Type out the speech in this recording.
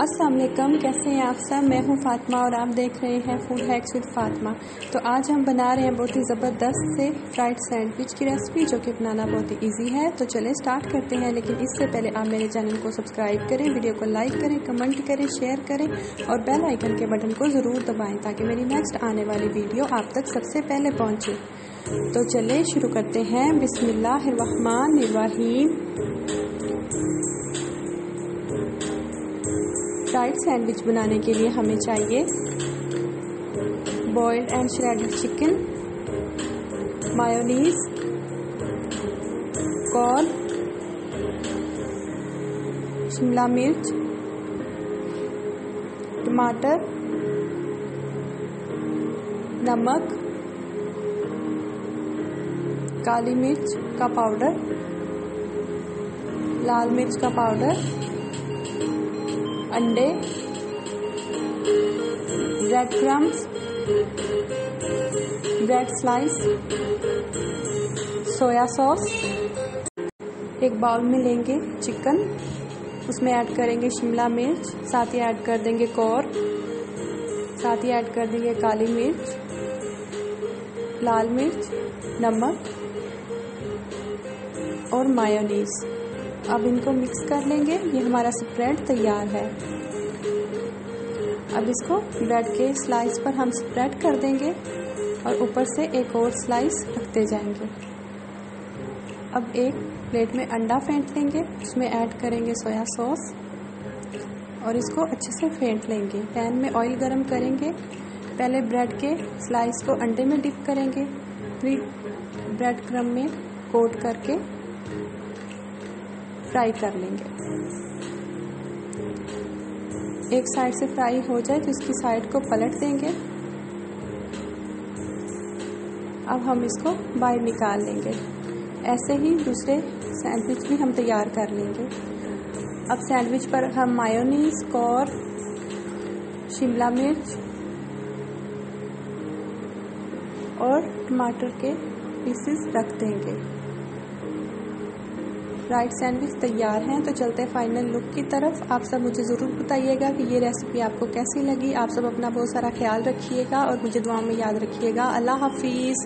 वालेकुम, कैसे हैं आप सब? मैं हूँ फातिमा और आप देख रहे हैं फ़ूड हैक्स विद फातिमा तो आज हम बना रहे हैं बहुत ही ज़बरदस्त से फ्राइड सैंडविच की रेसिपी जो कि बनाना बहुत ही इजी है। तो चलें स्टार्ट करते हैं, लेकिन इससे पहले आप मेरे चैनल को सब्सक्राइब करें वीडियो को लाइक करें कमेंट करें शेयर करें और बेल आइकन के बटन को ज़रूर दबाएँ, ताकि मेरी नेक्स्ट आने वाली वीडियो आप तक सबसे पहले पहुँचे। तो चले शुरू करते हैं। बिसमिल्लाम फ्राइड सैंडविच बनाने के लिए हमें चाहिए boiled and shredded chicken, mayonnaise, corn, Shimla मिर्च, टमाटर, नमक, काली मिर्च का पाउडर, लाल मिर्च का पाउडर अंडे bread crumbs bread slice soya sauce एक बाउल में लेंगे चिकन उसमें ऐड करेंगे शिमला मिर्च, साथ ही ऐड कर देंगे कौर, साथ ही ऐड कर देंगे काली मिर्च, लाल मिर्च, नमक और मायोनीज़ अब इनको मिक्स कर लेंगे। ये हमारा स्प्रेड तैयार है। अब इसको ब्रेड के स्लाइस पर हम स्प्रेड कर देंगे और ऊपर से एक और स्लाइस रखते जाएँगे। अब एक प्लेट में अंडा फेंट लेंगे। उसमें ऐड करेंगे सोया सॉस और इसको अच्छे से फेंट लेंगे। पैन में ऑयल गरम करेंगे। पहले ब्रेड के स्लाइस को अंडे में डिप करेंगे। फिर ब्रेड क्रम में कोट करके फ्राई कर लेंगे। एक साइड से फ्राई हो जाए तो इसकी साइड को पलट देंगे। अब हम इसको बाहर निकाल लेंगे। ऐसे ही दूसरे सैंडविच भी हम तैयार कर लेंगे। अब सैंडविच पर हम मायोनीज कॉर शिमला मिर्च और टमाटर के पीसेस रख देंगे। फ्राइड सैंडविच तैयार हैं तो चलते हैं फाइनल लुक की तरफ़। आप सब मुझे ज़रूर बताइएगा कि ये रेसिपी आपको कैसी लगी। आप सब अपना बहुत सारा ख्याल रखिएगा और मुझे दुआ में याद रखिएगा। अल्लाह हाफिज़।